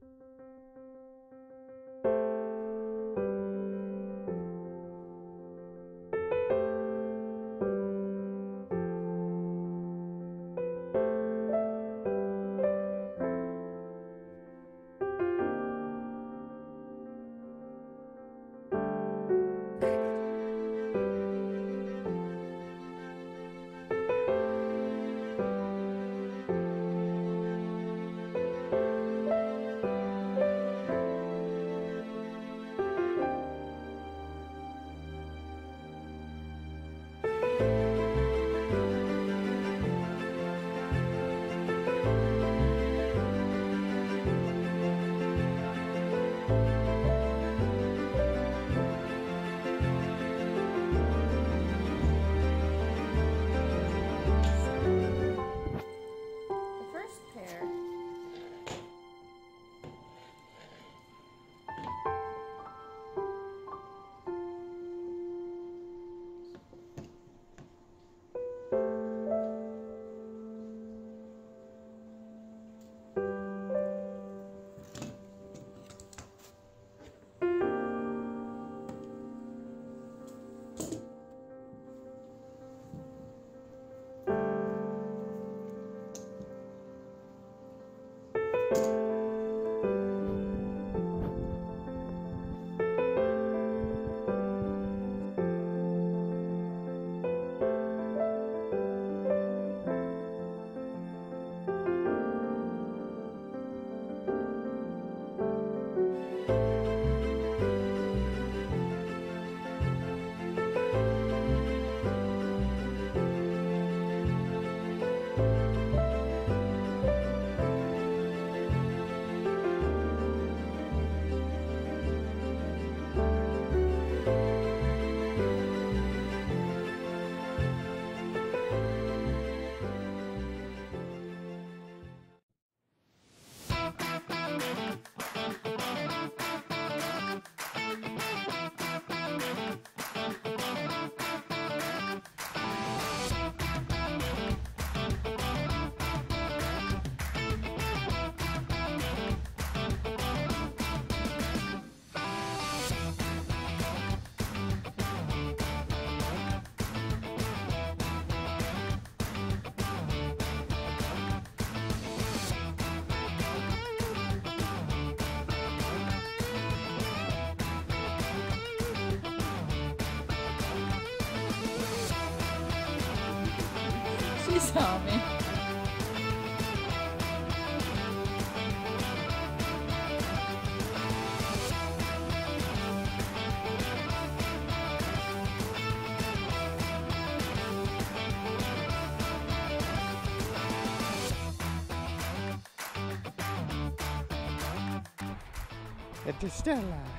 The first pair. She saw me. It is Stella.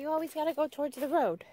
You always gotta go towards the road.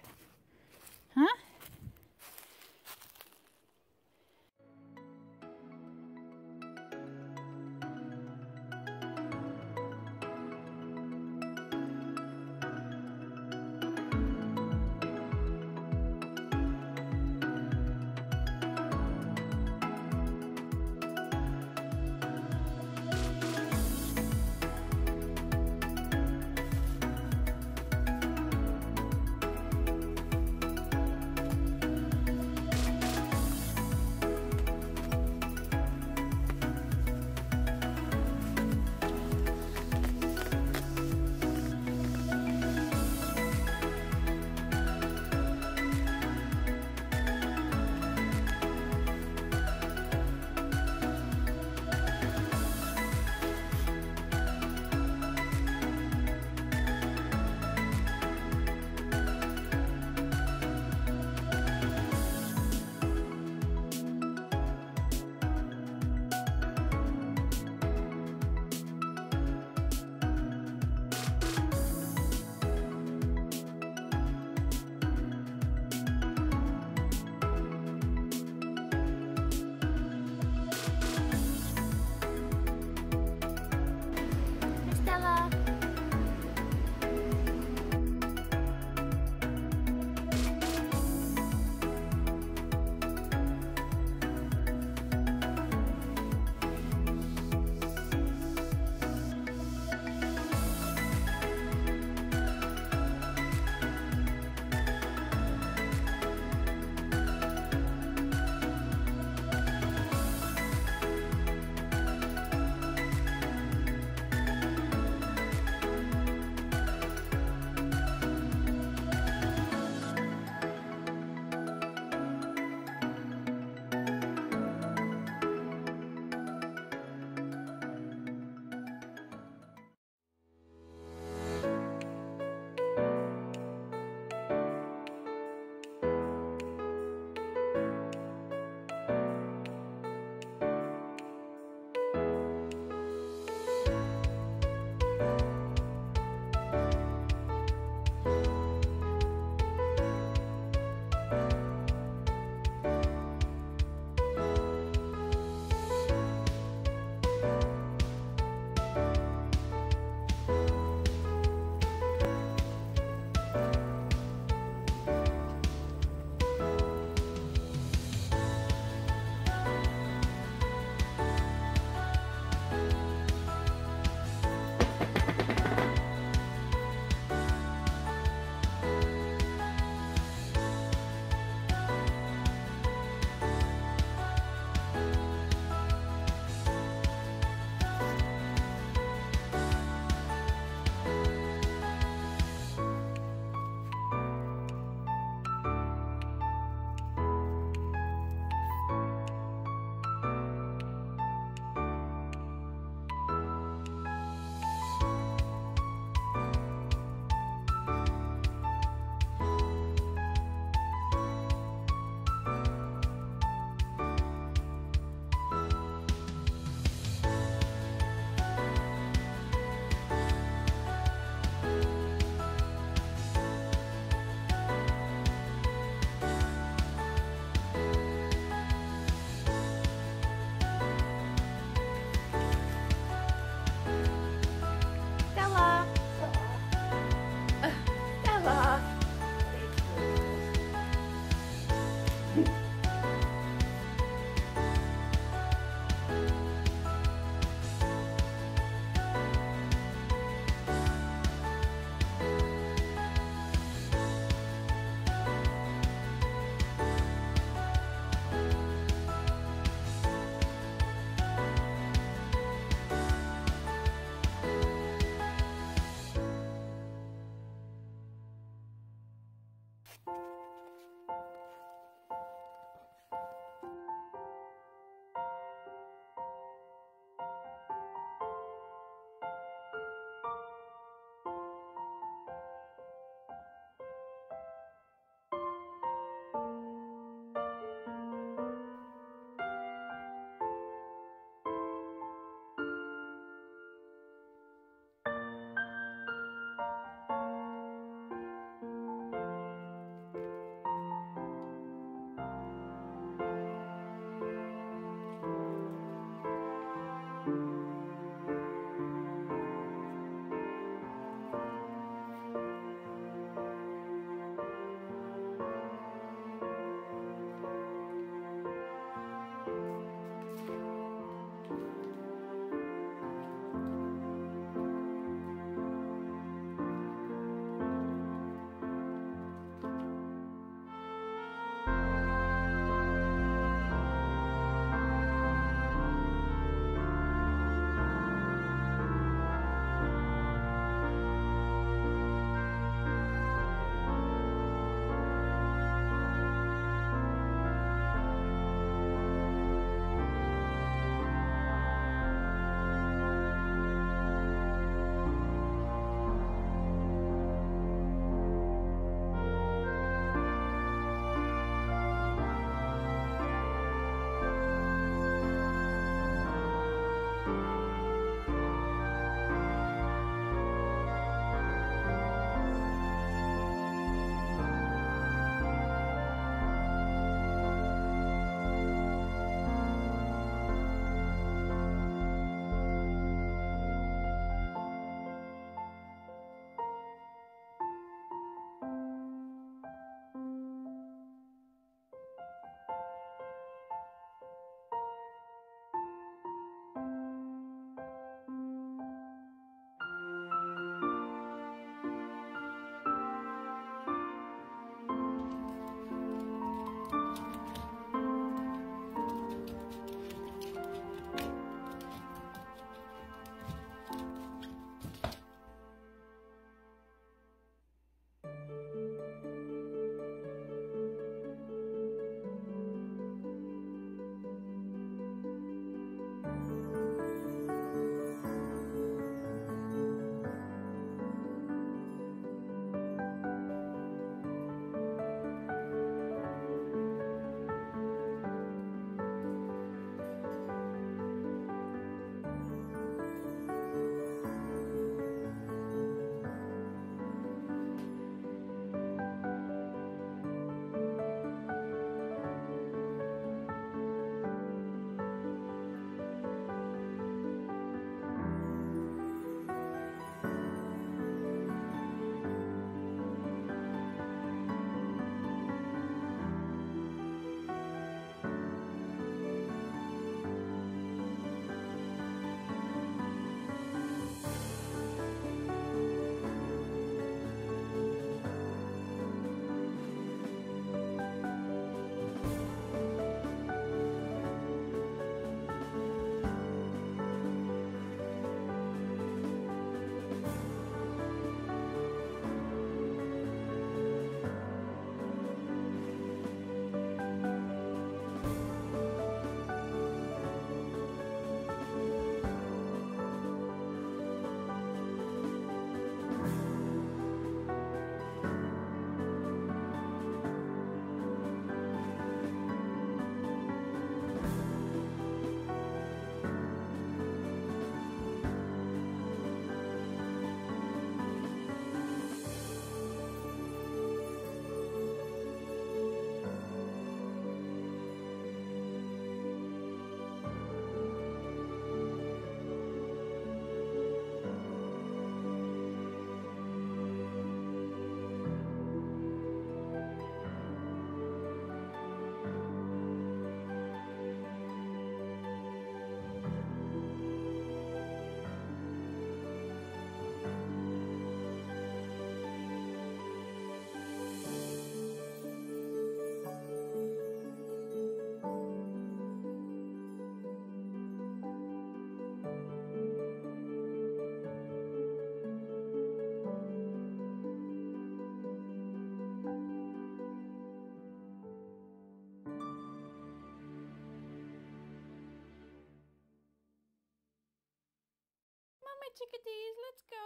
Chickadees. Let's go.